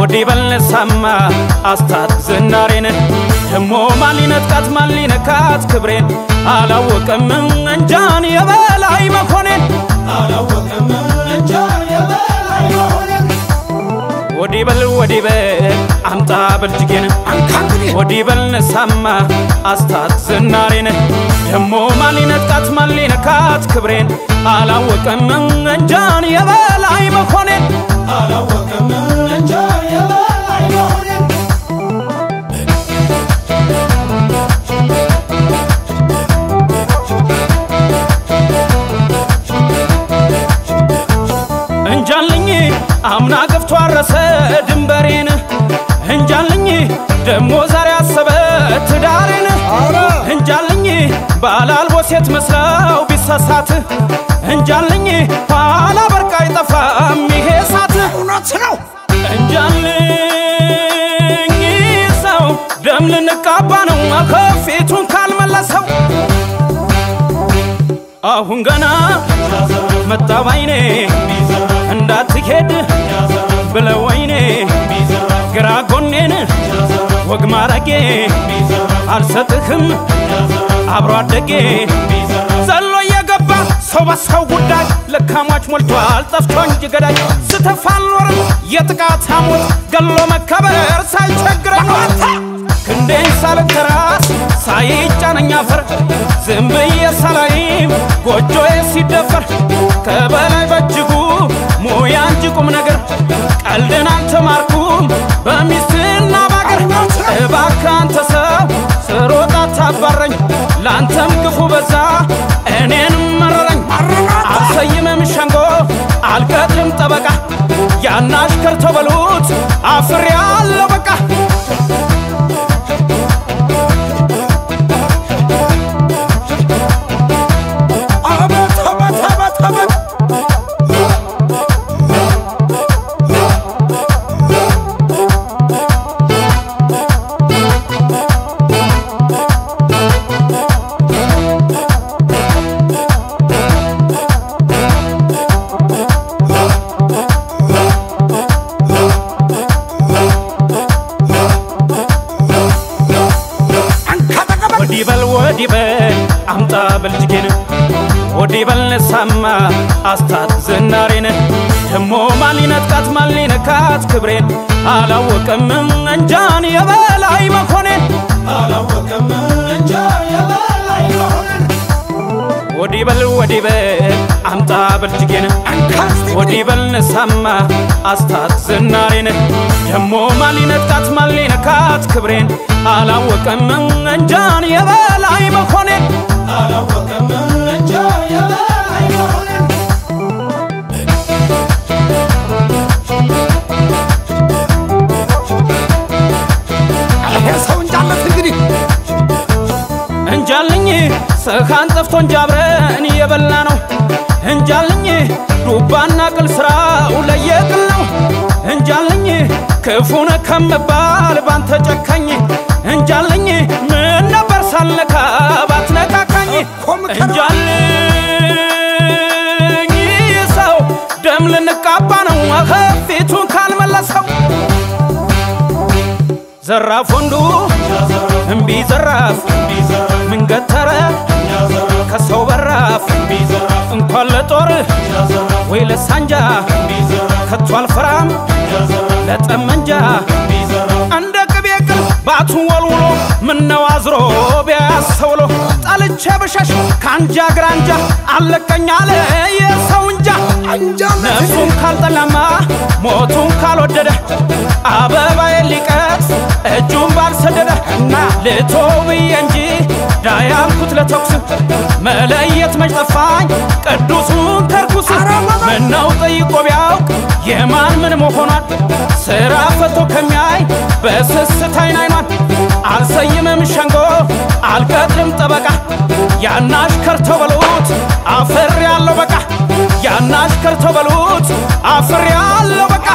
ወዲህ በል ነሳማ አስታት ዝናሬን ደሞ ማን ሊነጥቃት ማን ሊነካት ክብሬን? አላወቀም እንጃን የበላይ መኮኔን አላወቀም እንጃን የበላይ መኮኔን ወዲህ በል ወዲህ በል አምጣ በልጅጌን ወዲህ በል ነሳማ አስታት ዝናሬን ደሞ ማን ሊነጥቃት ማን ሊነካት ክብሬን? አላወቀም እንጃን የበላይ መኮኔን አላወቀም ደሞ ዛሬ አሰበ ትዳሬን እንጃልኝ ባላልቦ ሴት መስለው ቢሰሳት እንጃልኝ ኋላ በርቃ አይጠፋም ይሄ ሳት እውነት ነው። እንጃልኝ ሰው ደም ልንቃባ ነው ከፊቱን ካልመለሰው። አሁን ገና መጣ ባይኔ ወግ ማረጌ አልሰጥህም አብሮ አደጌ ዘሎ እየገባ ሰው በሰው ጉዳይ ልካሟች ሞልቷል ጠፍቶ እንጂ ገዳይ ስተፋ አልኖርም የጥቃት ሐሞት ገሎ መከበር ሳይቸግረኝ ክንዴን ሳልንተራስ ሳይጫነኝ አፈር ዝም ብዬ ሳላይም ጎጆዬ ሲደፈር ከበላይ በእጅጉ ሙያ እንጂ ቁም ነገር ቀልድን አልተማርኩም ተበሉት አፍሬ አለው በቃ ወዲህ በል ወዲህ በል አምጣ በልጅጌን ወዲህ በል ነሳማ አስታት ዝናሬን። ደሞ ማን ሊነጥቃት ማን ሊነካት ክብሬን? አላወቀም እንጃን የበላይ መኮኔን አላወቀም እንጃን የበላይ መኮኔን ወዲህ በል ወዲህ በል አምጣ በልጅጌን ወዲህ በል ነሳማ አስታት ዝናሬን ደሞ ማን ሊነጥቃት ማን ሊነካት ክብሬን አላወቀም እንጃን የበላይ መኮኔን አላወቀም የበላይ እንጃልኝ ሰኻን ጠፍቶ እንጂ አብረን እየበላ ነው እንጃልኝ ዱባና ቅል ስራው ለየቅል ነው። እንጃልኝ ክፉነ ከምባል ባንተ ጨካኝ። እንጃልኝ ምን ነበር ሳልነካ ባትነካካኝ እንጃልኝ ሰው ደም ልንቃባ ነው። ከፊቱን ካልመለሰው ዘራፍ ወንዱ እምቢ ዘራፍ ምን ገተረ ከሰው በራፍ እንኳን ለጦር ወይ ለሳንጃ ከቶ አልፈራም ለጠመንጃ። እንደ ቅቤ ቅል ባቱን ወልውሎ ምነው አዝሮ ቢያሰውሎ? ጠልቼ ብሸሽ ከአንጃ ግራንጃ አለቀኝ አለ የሰው እንጃ። ነፍሱን ካልጠላማ ሞቱን ካልወደደ ሊቀት እጁን ባልሰደደ እና ልቶ ብዬ እንጂ ዳያልኩት ለተኩስ መለየት መች ጠፋኝ? ቅዱሱን ከርኩስ ምነው ጠይቆ ቢያውቅ የማን ምን መሆኗን? ስራ ፈቶ ከሚያይ በስስት አይን አይኗን። አልሰይምም ሸንጎ አልቀጥልም ጠበቃ። ያናሽ ከርተው በሉት አፈር ያለው በቃ። ያናሽ ከርተው በሉት አፈር ያለው በቃ